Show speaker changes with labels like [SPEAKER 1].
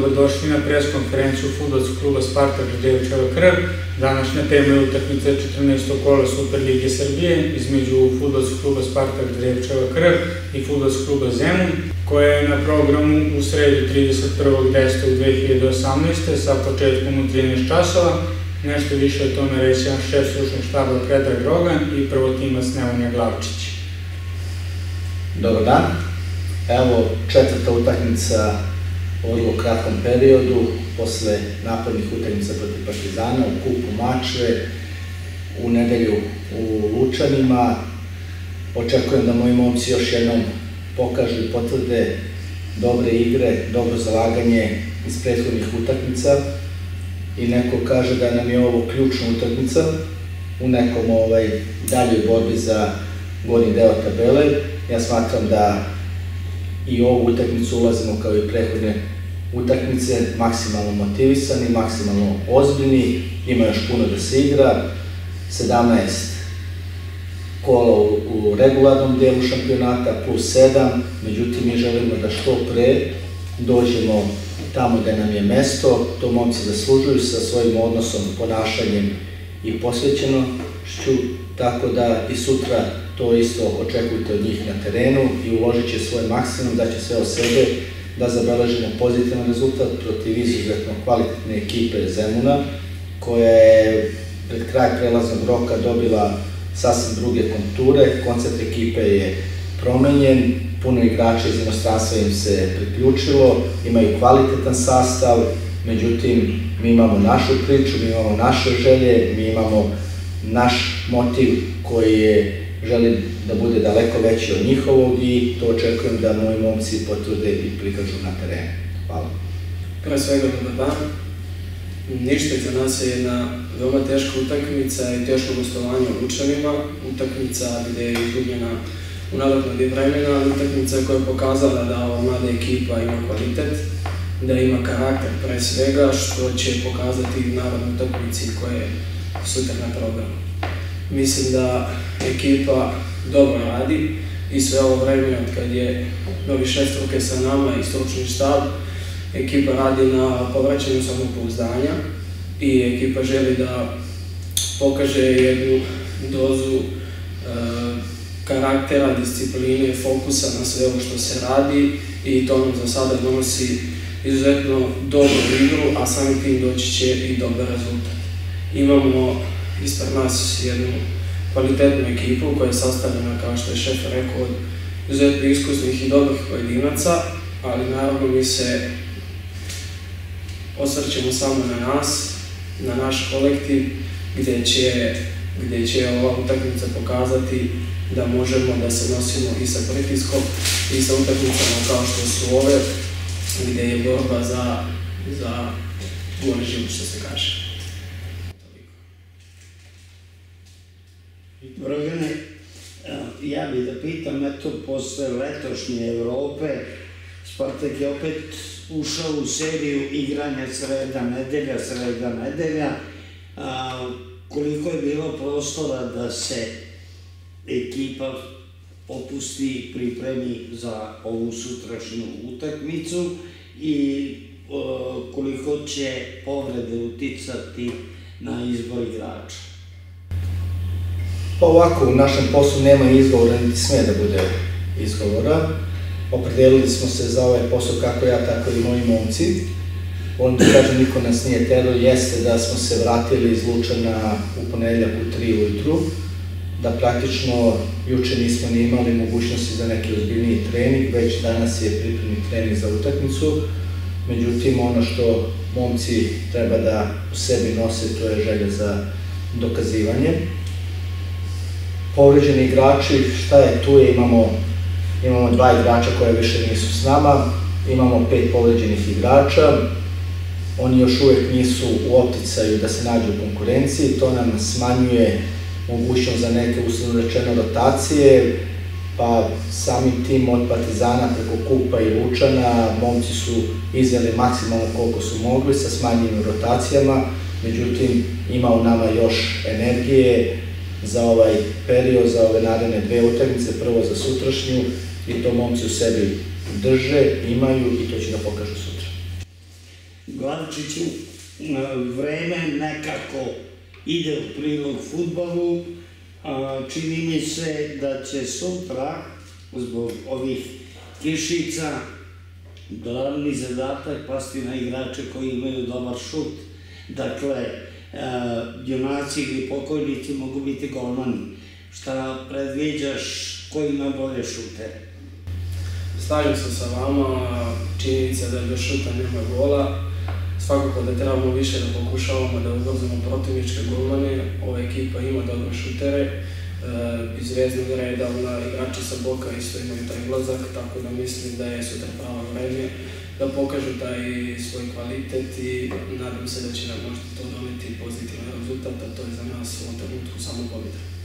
[SPEAKER 1] dobrodošli na pres konferenciju Futbolskog kluba Spartak Ždevčeva krv. Današnja tema je utakmica 14. kola Super Lige Srbije između Futbolskog kluba Spartak Ždevčeva krv i Futbolskog kluba Zemun, koja je na programu u sredu 31.10.2018. sa početkom u 13 časova. Nešto više o tome reći jedan šef slušnog štaba Predrag Rogan i prvo timac Nemanja Glavčić.
[SPEAKER 2] Dobar dan. Evo četvrta utakmica u vrlo kratkom periodu, posle napadnih utakmica protiv Partizana u kupu Mačve, u nedelju u Lučanima. Očekujem da moji momci još jednom pokažu i potvrde dobre igre, dobro zalaganje iz prethodnih utakmica i neko kaže da nam je ovo ključna utakmica u nekom ovaj, daljoj borbi za gornji deo tabele. Ja smatram da i ovu utakmicu ulazimo kao i prethodne utakmice, maksimalno motivisani, maksimalno ozbiljni, ima još puno da se igra, 17 kola u, u regularnom delu šampionata plus 7, međutim mi želimo da što pre dođemo tamo gde nam je mesto, to momci zaslužuju sa svojim odnosom, ponašanjem i posvećenošću, tako da i sutra to isto očekujte od njih na terenu i uložit će svoj maksimum, da će sve o sebe da zabeležimo pozitivan rezultat protiv izuzetno kvalitetne ekipe Zemuna, koja je pred kraj prelaznog roka dobila sasvim druge konture, koncept ekipe je promenjen, puno igrača iz inostranstva im se priključilo, imaju kvalitetan sastav, međutim, mi imamo našu priču, mi imamo naše želje, mi imamo naš motiv koji je želim da bude daleko veći od njihovog i to očekujem da moji momci potvrde i prikažu na terenu. Hvala.
[SPEAKER 3] Pre svega dobar dan. Ništa za nas je jedna veoma teška utakmica i teško gostovanje u Lučanima. Utakmica gde je izgubljena u nadoknadi vremena, ali utakmica koja je pokazala da ova mlada ekipa ima kvalitet, da ima karakter pre svega, što će pokazati narodnoj utakmici koje je sutra na programu. Mislim da ekipa dobro radi i sve ovo vreme od kad je novi šestruke sa nama i stručni štab, ekipa radi na povraćanju samopouzdanja i ekipa želi da pokaže jednu dozu e, karaktera, discipline, fokusa na sve ovo što se radi i to nam za sada donosi izuzetno dobru igru, a samim tim doći će i dobar rezultat. Imamo ispred nas jednu kvalitetnu ekipu koja je sastavljena, kao što je šef rekao, od izuzetno iskusnih i dobrih pojedinaca, ali naravno mi se osvrćemo samo na nas, na naš kolektiv, gde će, gde će ova utakmica pokazati da možemo da se nosimo i sa pritiskom i sa utakmicama kao što su ove, gde je borba za, za gori život, što se kaže.
[SPEAKER 4] Dragane, ja bih da pitam, eto, posle letošnje Evrope, Spartak je opet ušao u seriju igranja sreda nedelja, sreda nedelja. A, koliko je bilo prostora da se ekipa opusti, pripremi za ovu sutrašnju utakmicu i koliko će povrede uticati na izbor igrača?
[SPEAKER 2] Pa ovako, u našem poslu nema izgovora, niti sme da bude izgovora. Opredelili smo se za ovaj posao kako ja, tako i moji momci. On da kažem, niko nas nije telo, jeste da smo se vratili iz Lučana u ponedeljak u 3 ujutru, da praktično juče nismo ni imali mogućnosti za neki ozbiljniji trening, već danas je pripremni trening za utakmicu. Međutim, ono što momci treba da u sebi nose, to je želja za dokazivanje povređeni igrači, šta je tu je, imamo, imamo dva igrača koja više nisu s nama, imamo pet povređenih igrača, oni još uvek nisu u opticaju da se nađu u konkurenciji, to nam smanjuje mogućnost za neke uslovno rečeno rotacije, pa samim tim od Partizana preko Kupa i Lučana momci su izveli maksimalno koliko su mogli sa smanjenim rotacijama, međutim ima u nama još energije, za ovaj period, za ove naredne dve utakmice, prvo za sutrašnju i to momci u sebi drže, imaju i to će da pokažu sutra.
[SPEAKER 4] Glavčiću, vreme nekako ide u prilog futbolu, čini mi se da će sutra, zbog ovih kišica, glavni zadatak pasti na igrače koji imaju dobar šut. Dakle, junaci ili pokojnici mogu biti golmani. Šta predviđaš, ko ima bolje šutere?
[SPEAKER 3] Slažem se sa vama, činjenica da do šuta nema gola. Svakako da trebamo više da pokušavamo da ugrozimo protivničke golmane. Ova ekipa ima dobre šutere. E, iz zvezdnog reda ona igrači sa boka isto imaju taj glazak, tako da mislim da je sutra pravo vreme da pokažu taj svoj kvalitet i nadam se da će nam možda to doneti pozitivan rezultat, a to je za nas u ovom trenutku samo pobjeda.